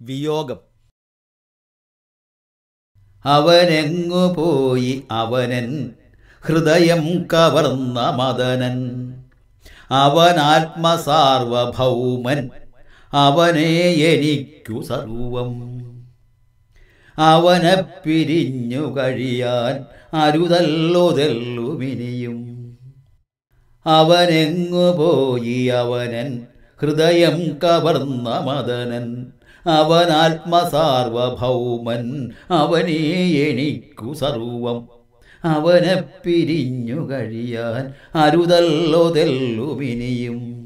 വിയോഗം. അവനെങ്ങു പോയി അവനൻ? ഹൃദയം കവർന്ന മദനൻ. അവനാത്മസാർവഭൗമൻ. അവനെ എനിക്കു സർവം. അവനെ പിരിഞ്ഞു കഴിയാൻ അരുതല്ലോതെല്ലുമിനിയും. അവനെങ്ങു പോയി അവനൻ? ഹൃദയം കവർന്ന മദനൻ. അവനാത്മസാർവഭൗമൻ അവനേ എനിക്കു സർവം. അവനെ പിരിഞ്ഞു കഴിയാൻ അരുതല്ലൊതെല്ലുമിനിയും.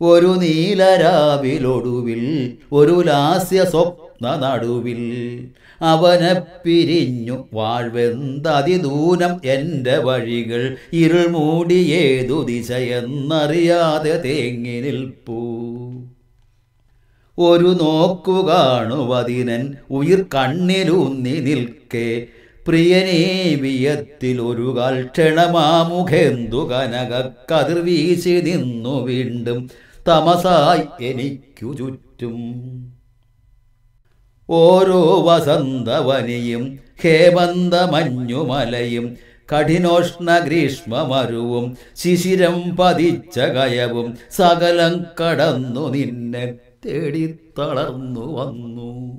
ഒരു നീലരാവിലൊടുവിൽ ഒരു ലാസ്യ സ്വപ്ന നടുവിൽ അവനെ പിരിഞ്ഞു വാഴ്വെന്തതിദൂനം എന്റെ വഴികൾ ഇരുൾ മൂടി ഏതു ദിശയെന്നറിയാതെ തേങ്ങി നിൽപ്പൂ. ഒരു നോക്കു കാണുവതിനൻ ഉയിർ കണ്ണിലൂന്നി നിൽക്കേ. പ്രിയനേ വിയത്തിൽ ഒരു കൽക്ഷണമാമുഖെന്തു കനക കതിർ വീശി നിന്നു വീണ്ടും. തമസായി എനിക്കു ചുറ്റും. ഓരോ വസന്തവനിയും ഹേമന്തമഞ്ഞുമലയും കഠിനോഷ്ണ ഗ്രീഷ്മമരുവും ശിശിരം പതിച്ച കയവും സകലം കടന്നു നിന്നെ തേടി തളർന്നു വന്നു.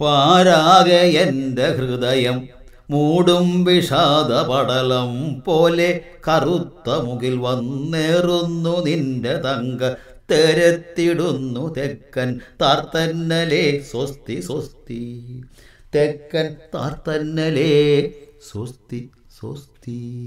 പാരാകെ എന്റെ ഹൃദയം മൂടും വിഷാദ പടലം പോലെ കറുത്ത മുകിൽ വന്നേറുന്നു നിന്റെ തങ്ക. തെരത്തിടുന്നു തെക്കൻ താർത്തന്നലേ സ്വസ്തി സ്വസ്തി. തെക്കൻ താർത്തന്നലേ സ്വസ്തി സ്വസ്തി.